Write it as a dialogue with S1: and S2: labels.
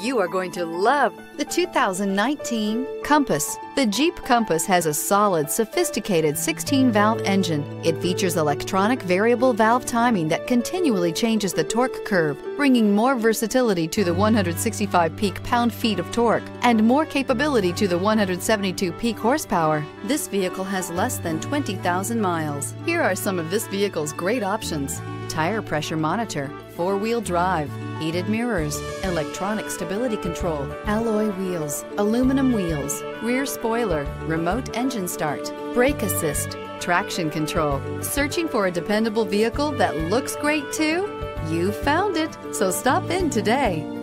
S1: You are going to love the 2019 Compass. The Jeep Compass has a solid, sophisticated 16-valve engine. It features electronic variable valve timing that continually changes the torque curve, bringing more versatility to the 165 peak pound-feet of torque and more capability to the 172 peak horsepower. This vehicle has less than 20,000 miles. Here are some of this vehicle's great options. Tire pressure monitor, four-wheel drive, heated mirrors, electronic stability control, alloy wheels, aluminum wheels, rear spoiler, remote engine start, brake assist, traction control. Searching for a dependable vehicle that looks great too? You found it, so stop in today.